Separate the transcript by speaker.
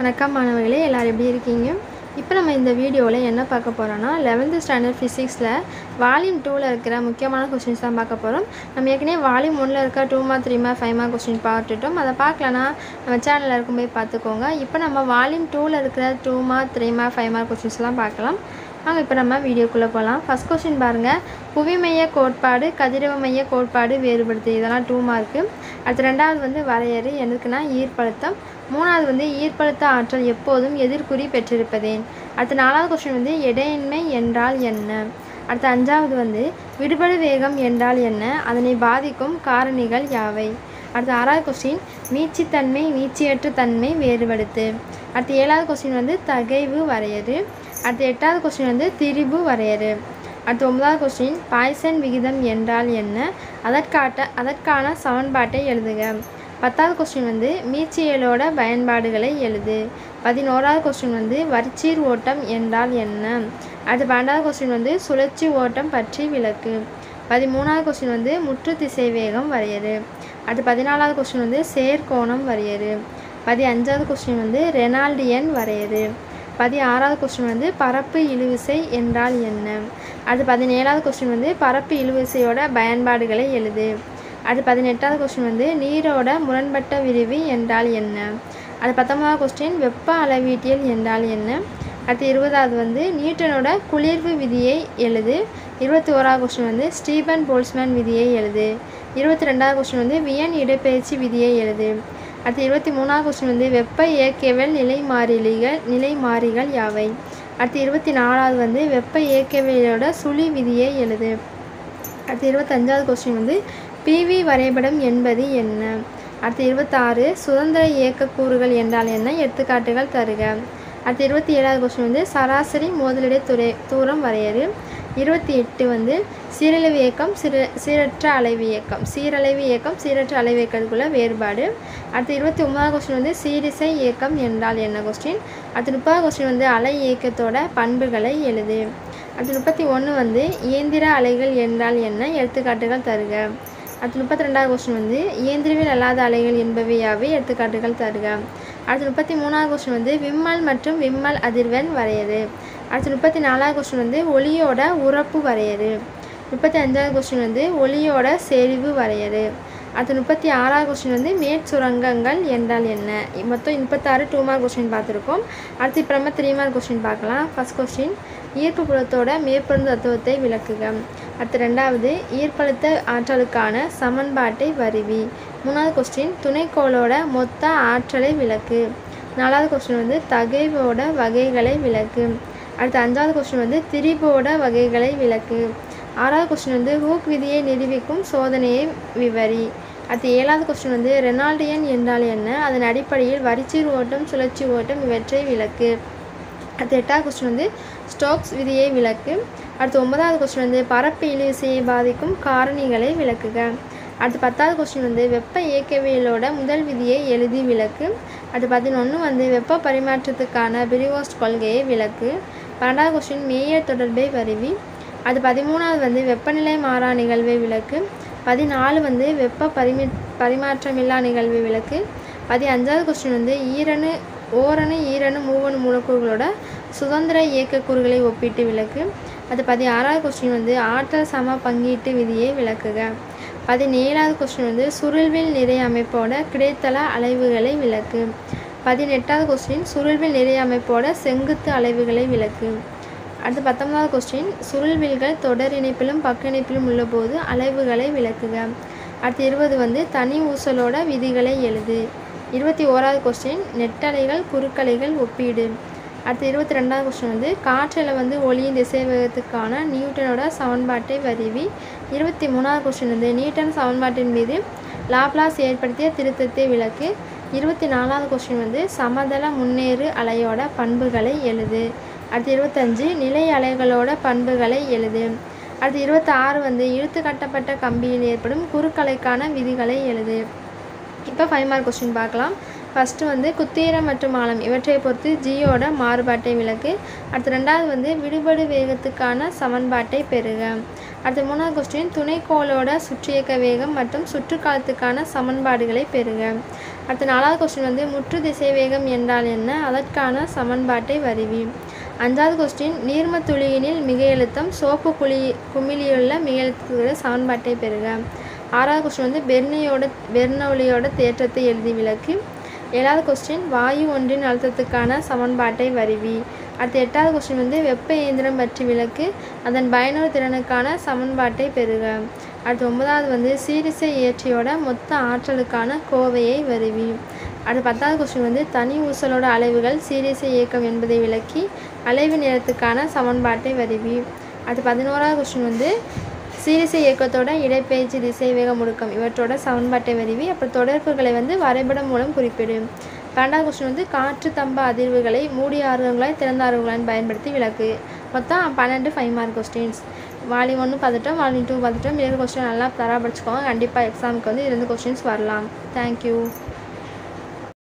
Speaker 1: வணக்கம் மாணவர்களே எல்லோரும் எப்படி இருக்கீங்க? இப்போ நம்ம இந்த வீடியோவில் என்ன பார்க்க போகிறோன்னா லெவன்த்து ஸ்டாண்டர்ட் ஃபிசிக்ஸில் வால்யூம் டூவில் இருக்கிற முக்கியமான கொஸ்டின்ஸ் தான் பார்க்க போகிறோம் நம்ம ஏற்கனவே வால்யூம் ஒன்றில் இருக்க two mark three mark five mark question பார்த்துட்டோம். அதை பார்க்கலனா நம்ம சேனலில் இருக்கும்போது பார்த்துக்கோங்க. இப்போ நம்ம வால்யூம் டூவில் இருக்கிற two mark three mark five mark கொஸ்டின்ஸ்லாம் பார்க்கலாம். வாங்க இப்போ நம்ம வீடியோக்குள்ளே போகலாம் ஃபஸ்ட் கொஸ்டின் பாருங்கள் புவிமைய கோட்பாடு கதிரவ மைய கோட்பாடு வேறுபடுத்து. இதெல்லாம் டூ மார்க்கு அடுத்து ரெண்டாவது வந்து வரையறு. எதுக்குன்னா ஈர்ப்பழுத்தம். மூணாவது வந்து ஈர்ப்பழுத்த ஆற்றல் எப்போதும் எதிர்குறி பெற்றிருப்பதேன். அடுத்த நாலாவது கொஸ்டின் வந்து எடையின்மை என்றால் என்ன? அடுத்த அஞ்சாவது வந்து விடுபடு வேகம் என்றால் என்ன? அதனை பாதிக்கும் காரணிகள் யாவை? அடுத்த ஆறாவது கொஸ்டின் நீச்சித்தன்மை நீச்சியற்ற தன்மை வேறுபடுத்து. அடுத்த ஏழாவது கொஸ்டின் வந்து தகைவு வரையறு. அடுத்த எட்டாவது கொஸ்டின் வந்து திரிபு வரையறு. அடுத்த ஒன்பதாவது கொஸ்டின் பாய்சன் விகிதம் என்றால் என்ன? அதற்காட்ட அதற்கான சமன்பாட்டை எழுதுக. பத்தாவது கொஸ்டின் வந்து மீச்சியலோட பயன்பாடுகளை எழுது. பதினோராவது கொஸ்டின் வந்து வரிச்சீர் ஓட்டம் என்றால் என்ன? அடுத்து பன்னெண்டாவது கொஸ்டின் வந்து சுழற்சி ஓட்டம் பற்றி விளக்கு. பதிமூணாவது கொஸ்டின் வந்து முற்று திசை வேகம் வரையறு. அடுத்து பதினாலாவது கொஸ்டின் வந்து சேர்க்கோணம் வரையறு. பதி அஞ்சாவது கொஸ்டின் வந்து ரெனால்டியன் வரையறு. பதி ஆறாவது கொஸ்டின் வந்து பரப்பு இழுவிசை என்றால் என்ன? அது பதினேழாவது கொஸ்டின் வந்து பரப்பு இழுவிசையோட பயன்பாடுகளை எழுது. அது பதினெட்டாவது கொஸ்டின் வந்து நீரோட முரண்பட்ட விரிவு என்றால் என்ன? அது பத்தொன்பதாவது கொஸ்டின் வெப்ப அளவீட்டியல் என்றால் என்ன? அடுத்து இருபதாவது வந்து நியூட்டனோட குளிர்வு விதியை எழுது. இருபத்தி ஓராவது கொஸ்டின் வந்து ஸ்டீபன் போல்ஸ்மேன் விதியை எழுது. இருபத்தி ரெண்டாவது கொஸ்டின் வந்து வியன் இடப்பெயர்ச்சி விதியை எழுது. அடுத்து இருபத்தி மூணாவது கொஸ்டின் வந்து வெப்ப இயக்கவியல் நிலை மாறிலிகள் நிலை மாறிகள் யாவை? அடுத்து இருபத்தி நாலாவது வந்து வெப்ப இயக்கவியலோட சுழி விதியை எழுது. அடுத்து இருபத்தஞ்சாவது கொஸ்டின் வந்து பிவி வரைபடம் என்பது என்ன? அடுத்து இருபத்தாறு சுதந்திர இயக்க கூறுகள் என்றால் என்ன? எடுத்துக்காட்டுகள் தருக. அடுத்து இருபத்தி ஏழாவது கொஸ்டின் வந்து சராசரி மோதலிடை துறை தூரம் வரையறு. இருபத்தி எட்டு வந்து சீரழிவு இயக்கம் சிறு சீரற்ற அலைவு இயக்கம். சீரலைவு இயக்கம் சீரற்ற அலைவு இயக்கத்துக்குள்ள வேறுபாடு. அடுத்து இருபத்தி ஒன்பதாவது கொஸ்டின் வந்து சீரிசை இயக்கம் என்றால் என்ன கொஸ்டின் அடுத்து முப்பதாவது கொஸ்டின் வந்து அலை இயக்கத்தோட பண்புகளை எழுது. அடுத்து முப்பத்தி ஒன்று வந்து இயந்திர அலைகள் என்றால் என்ன? எடுத்துக்காட்டுகள் தருக. அடுத்து முப்பத்தி ரெண்டாவது கொஸ்டின் வந்து இயந்திரவில் அல்லாத அலைகள் என்பவையாவே எடுத்துக்காட்டுகள் தருக. அடுத்து முப்பத்தி மூணாவது கொஸ்டின் வந்து விம்மல் மற்றும் விம்மல் அதிர்வெண் வரையறு. அடுத்து முப்பத்தி நாலாவது கொஸ்டின் வந்து ஒளியோட உறப்பு வரையறு. முப்பத்தி அஞ்சாவது கொஸ்டின் வந்து ஒளியோட செறிவு வரையறு. அடுத்து முப்பத்தி ஆறாவது கொஸ்டின் வந்து மேற்சுரங்கங்கள் என்றால் என்ன? மொத்தம் முப்பத்தாறு டூ மார்க் கொஸ்டின் பார்த்துருக்கோம். அடுத்து இப்போ நம்ம த்ரீ மார்க் கொஸ்டின் பார்க்கலாம். ஃபஸ்ட் கொஸ்டின் ஈர்ப்பு புலத்தோட மேற்பொருள் தத்துவத்தை விளக்குக. அடுத்து ரெண்டாவது ஈர்ப்பழுத்த ஆற்றலுக்கான சமன்பாட்டை வருவி. மூணாவது கொஸ்டின் துணைக்கோளோட மொத்த ஆற்றலை விளக்கு. நாலாவது கொஸ்டின் வந்து தகைவோட வகைகளை விளக்கு. அடுத்து அஞ்சாவது கொஸ்டின் வந்து திரிபோட வகைகளை விளக்கு. ஆறாவது கொஸ்டின் வந்து ஹூக் விதியை நிரூபிக்கும் சோதனையை விவரி. அடுத்து ஏழாவது கொஸ்டின் வந்து ரெனால்டியன் என்றால் என்ன? அதன் அடிப்படையில் வரிச்சீர் ஓட்டம் சுழற்சி ஓட்டம் இவற்றை விளக்கு. அடுத்து எட்டாவது கொஸ்டின் வந்து ஸ்டோக்ஸ் விதியை விளக்கு அடுத்து ஒன்பதாவது கொஸ்டின் வந்து பரப்பு இழுவிசையை பாதிக்கும் காரணிகளை விளக்குக. அடுத்து பத்தாவது கொஸ்டின் வந்து வெப்ப இயக்கவியலோட முதல் விதியை எழுதி விளக்கு. அடுத்து பதினொன்று வந்து வெப்ப பரிமாற்றத்துக்கான பிரிவோஸ்ட் கொள்கையை விளக்கு. பன்னெண்டாவது கொஸ்டின் மேயர் தொடர்பை வருவி அது பதிமூணாவது வந்து வெப்பநிலை மாறா நிகழ்வை விளக்கு. பதினாலு வந்து வெப்ப பரிமி பரிமாற்றமில்லா நிகழ்வை விளக்கு. பதினஞ்சாவது கொஸ்டின் வந்து ஈரணு ஓரணு ஈரணு மூவணு மூலக்கூறுகளோட சுதந்திர இயக்கக்கூறுகளை ஒப்பிட்டு விளக்கு. அது பதினாறாவது கொஸ்டின் வந்து ஆற்றல் சம பங்கீட்டு விதியை விளக்குக. பதினேழாவது கொஸ்டின் வந்து சுருள்வில் நிறை அமைப்போட கிடைத்தள அலைவுகளை விளக்கு. பதினெட்டாவது கொஸ்டின் சுருள்வில் நிறை அமைப்போட செங்குத்து அலைவுகளை விளக்கு. அடுத்து பத்தொன்பதாவது கொஸ்டின் சுருள்வில்கள் தொடர் இணைப்பிலும் பக்க இணைப்பிலும் உள்ளபோது அலைவுகளை விளக்குக. அடுத்து இருபது வந்து தனி ஊசலோட விதிகளை எழுது. இருபத்தி ஓராவது கொஸ்டின் நெட்டலைகள் குறுக்கலைகள் ஒப்பீடு. அடுத்து இருபத்தி ரெண்டாவது கொஸ்டின் வந்து காற்றில் வந்து ஒளியின் திசைவகத்துக்கான நியூட்டனோட சமன்பாட்டை வருவி இருபத்தி மூணாவது கொஸ்டின் வந்து நியூட்டன் சமன்பாட்டின் மீது லாப்லாஸ் ஏற்படுத்திய திருத்தத்தை விளக்கு. இருபத்தி நாலாவது கொஸ்டின் வந்து சமதள முன்னேறு அலையோட பண்புகளை எழுது. அடுத்து இருபத்தஞ்சு நிலை அலைகளோட பண்புகளை எழுது. அடுத்து இருபத்தாறு வந்து இழுத்து கட்டப்பட்ட கம்பியில் ஏற்படும் குறுக்கலைக்கான விதிகளை எழுது. இப்போ ஃபைவ் மார்க் கொஸ்டின் பார்க்கலாம். ஃபஸ்ட்டு வந்து குத்தீரம் மற்றும் ஆழம். இவற்றை பொறுத்து ஜியோட மாறுபாட்டை விளக்கு. அடுத்து ரெண்டாவது வந்து விடுபடு வேகத்துக்கான சமன்பாட்டை பெறுக. அடுத்து மூணாவது கொஸ்டின் துணைக்கோளோட சுற்றியக்க வேகம் மற்றும் சுற்றுக்காலத்துக்கான சமன்பாடுகளை பெறுக. அடுத்து நாலாவது கொஸ்டின் வந்து முற்று திசை வேகம் என்றால் என்ன? அதற்கான சமன்பாட்டை வருவி. அஞ்சாவது கொஸ்டின் நீர்ம துளியினில் மிக எழுத்தம் சோப்பு குழி குமிழியுள்ள மிக எழுத்துக்கிற சமன்பாட்டை பெறுக. ஆறாவது கொஸ்டின் வந்து பெர்னியோட பெர்னௌலியோட தேற்றத்தை எழுதி விளக்கு. ஏழாவது கொஸ்டின் வாயு ஒன்றின் அழுத்தத்துக்கான சமன்பாட்டை வருவி. அடுத்து எட்டாவது கொஸ்டின் வந்து வெப்ப இயந்திரம் பற்றி விளக்கு. அதன் பயனுறு திறனுக்கான சமன்பாட்டை பெறுக. அடுத்து ஒன்பதாவது வந்து சீரிசை இயற்றியோட மொத்த ஆற்றலுக்கான கோவையை வருவி. அடுத்து பத்தாவது கொஸ்டின் வந்து தனி ஊசலோட அலைவுகள் சீரிசை இயக்கம் என்பதை விளக்கி அலைவு நேரத்துக்கான சமன்பாட்டை வருவி. அடுத்து பதினோராவது கொஸ்டின் வந்து சீரிசை இயக்கத்தோட இடப்பெயர்ச்சி திசை வேக முடுக்கம் இவற்றோட சமன்பாட்டை வருவி அப்புறம் தொடர்புகளை வந்து வரைபடம் மூலம் குறிப்பிடும். பன்னெண்டாவது கொஸ்டின் வந்து காற்று தம்ப அதிர்வுகளை மூடிய ஆர்வங்களாய் திறந்த ஆர்வங்களாய் பயன்படுத்தி விளக்கு. மொத்தம் பன்னெண்டு ஃபைவ் மார்க் கொஸ்டின்ஸ் வால்யூம் ஒன்று பார்த்துட்டோம் வால்யூம் டூ பார்த்துட்டோம். இரண்டு கொஸ்டின் நல்லா தரா படிச்சுக்கோங்க கண்டிப்பாக எக்ஸாமுக்கு வந்து இரண்டு கொஸ்டின்ஸ் வரலாம். தேங்க்யூ